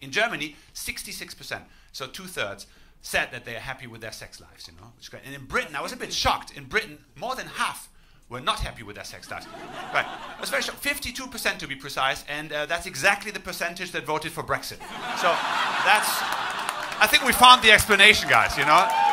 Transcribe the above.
In Germany, 66%, so two thirds, said that they are happy with their sex lives, you know, which is great. And in Britain, I was a bit shocked. In Britain, more than half were not happy with their sex lives. right. I was very shocked. 52% to be precise, and uh, that's exactly the percentage that voted for Brexit. So that's, I think we found the explanation, guys, you know.